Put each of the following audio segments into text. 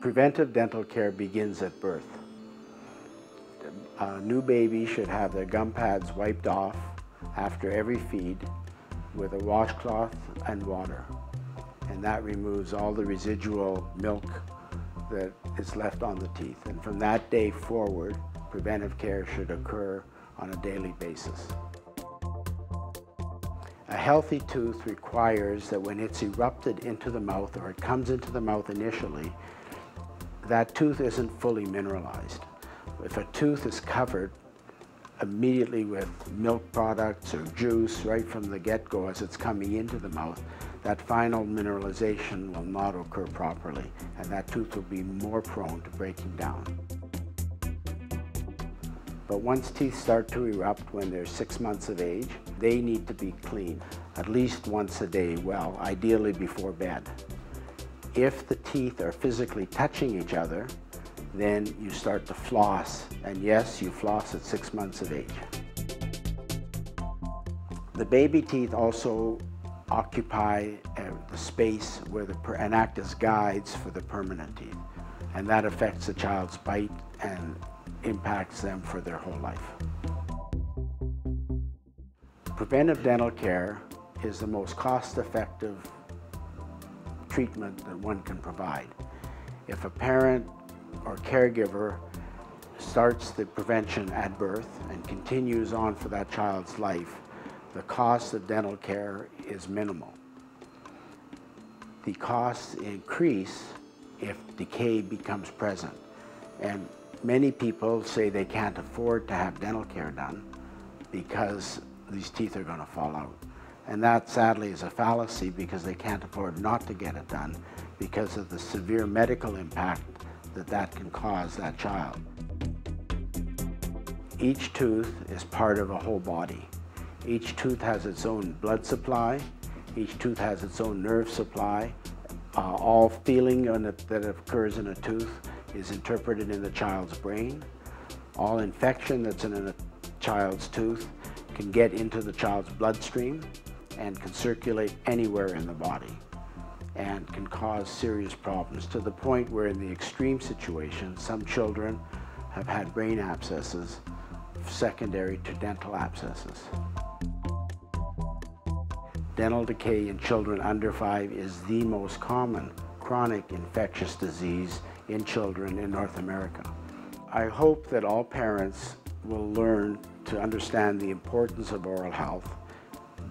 Preventive dental care begins at birth. A new baby should have their gum pads wiped off after every feed with a washcloth and water. And that removes all the residual milk that is left on the teeth. And from that day forward, preventive care should occur on a daily basis. A healthy tooth requires that when it's erupted into the mouth or it comes into the mouth initially, that tooth isn't fully mineralized. If a tooth is covered immediately with milk products or juice right from the get-go as it's coming into the mouth, that final mineralization will not occur properly and that tooth will be more prone to breaking down. But once teeth start to erupt when they're six months of age, they need to be cleaned at least once a day, well, ideally before bed. If the teeth are physically touching each other, then you start to floss, and yes, you floss at six months of age. The baby teeth also occupy uh, the space where the, and act as guides for the permanent teeth. And that affects the child's bite and impacts them for their whole life. Preventive dental care is the most cost-effective treatment that one can provide. If a parent or caregiver starts the prevention at birth and continues on for that child's life, the cost of dental care is minimal. The costs increase if decay becomes present. And many people say they can't afford to have dental care done because these teeth are going to fall out. And that sadly is a fallacy because they can't afford not to get it done because of the severe medical impact that that can cause that child. Each tooth is part of a whole body. Each tooth has its own blood supply. Each tooth has its own nerve supply. Uh, all feeling that occurs in a tooth is interpreted in the child's brain. All infection that's in a child's tooth can get into the child's bloodstream and can circulate anywhere in the body and can cause serious problems to the point where in the extreme situation, some children have had brain abscesses secondary to dental abscesses. Dental decay in children under five is the most common chronic infectious disease in children in North America. I hope that all parents will learn to understand the importance of oral health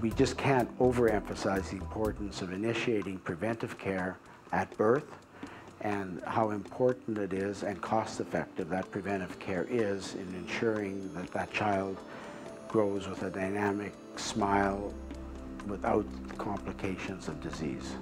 we just can't overemphasize the importance of initiating preventive care at birth and how important it is and cost effective that preventive care is in ensuring that that child grows with a dynamic smile without complications of disease.